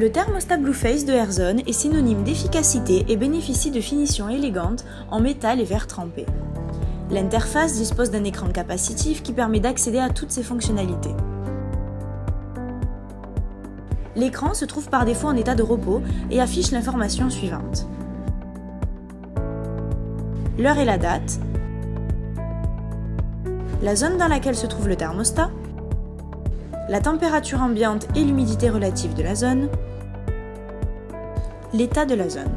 Le thermostat Blueface de Airzone est synonyme d'efficacité et bénéficie de finitions élégantes en métal et verre trempé. L'interface dispose d'un écran capacitif qui permet d'accéder à toutes ses fonctionnalités. L'écran se trouve par défaut en état de repos et affiche l'information suivante. L'heure et la date, la zone dans laquelle se trouve le thermostat, la température ambiante et l'humidité relative de la zone, l'état de la zone.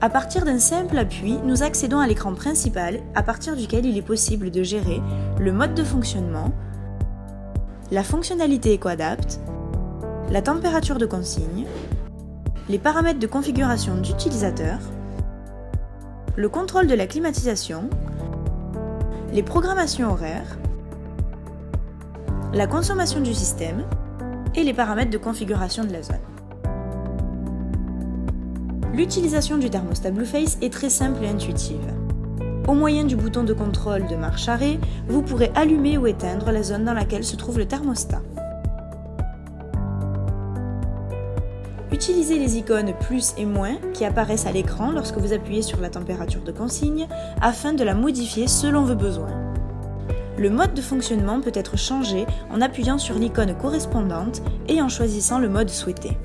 À partir d'un simple appui, nous accédons à l'écran principal à partir duquel il est possible de gérer le mode de fonctionnement, la fonctionnalité EcoAdapt, la température de consigne, les paramètres de configuration d'utilisateur, le contrôle de la climatisation, les programmations horaires, la consommation du système et les paramètres de configuration de la zone. L'utilisation du thermostat Blueface est très simple et intuitive. Au moyen du bouton de contrôle de marche arrêt, vous pourrez allumer ou éteindre la zone dans laquelle se trouve le thermostat. Utilisez les icônes plus et moins qui apparaissent à l'écran lorsque vous appuyez sur la température de consigne afin de la modifier selon vos besoins. Le mode de fonctionnement peut être changé en appuyant sur l'icône correspondante et en choisissant le mode souhaité.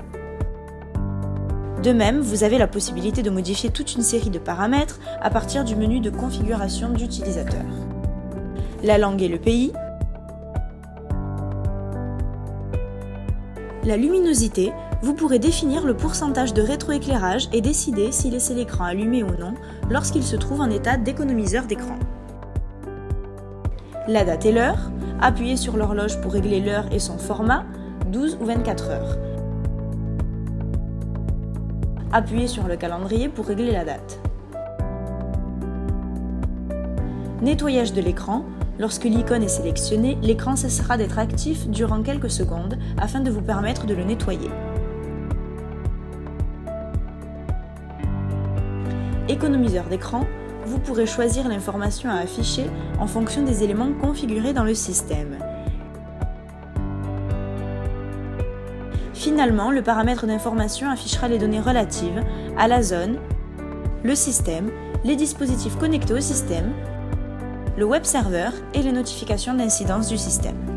De même, vous avez la possibilité de modifier toute une série de paramètres à partir du menu de configuration d'utilisateur. La langue et le pays, la luminosité, vous pourrez définir le pourcentage de rétroéclairage et décider si laisser l'écran allumé ou non lorsqu'il se trouve en état d'économiseur d'écran la date et l'heure, appuyez sur l'horloge pour régler l'heure et son format, 12 ou 24 heures. Appuyez sur le calendrier pour régler la date. Nettoyage de l'écran. Lorsque l'icône est sélectionnée, l'écran cessera d'être actif durant quelques secondes afin de vous permettre de le nettoyer. Économiseur d'écran, vous pourrez choisir l'information à afficher en fonction des éléments configurés dans le système. Finalement, le paramètre d'information affichera les données relatives à la zone, le système, les dispositifs connectés au système, le web server et les notifications d'incidence du système.